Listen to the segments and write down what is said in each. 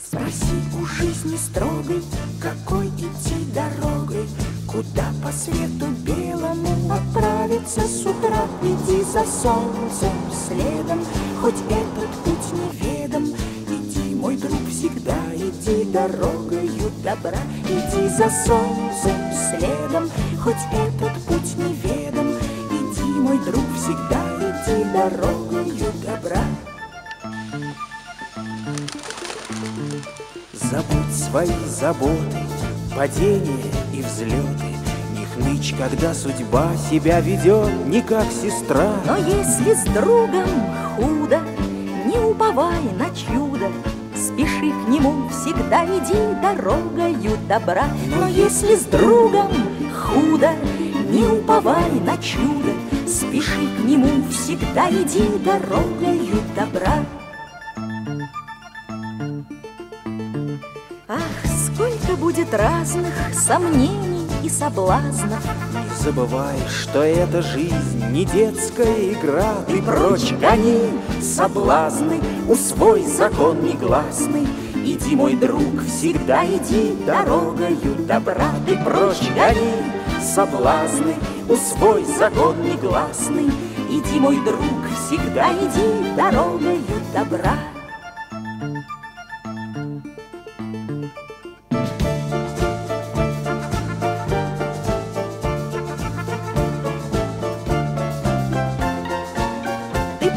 Спроси у жизни строгой, какой идти дорогой, Куда по свету белому отправиться с утра. Иди за солнцем следом, хоть этот путь неведом, Иди, мой друг, всегда иди дорогою добра. Иди за солнцем следом, хоть этот путь неведом, Иди, мой друг, всегда иди дорогою Забудь свои заботы, падения и взлеты. Не хнычь, когда судьба себя ведет не как сестра. Но если с другом худо, не уповай на чудо, Спеши к нему, всегда иди дорогою добра. Но если с другом худо, не уповай на чудо, Спеши к нему, всегда иди дорогою добра. Будет разных сомнений и соблазнов, Не забывай, что эта жизнь не детская игра. Ты прочь гони соблазны, усвой закон негласный. Иди, мой друг, всегда иди дорогою добра. Ты прочь гони соблазны, усвой закон негласный. Иди, мой друг, всегда иди дорогою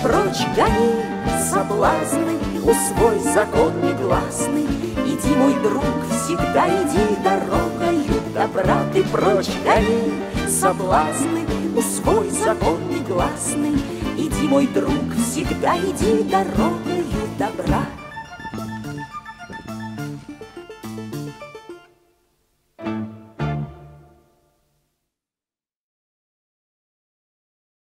прочь гони соблазны, усвой закон негласный. Иди, мой друг, всегда иди дорогою добра. Ты прочь гони соблазны, усвой закон негласный. Иди, мой друг, всегда иди дорогою добра.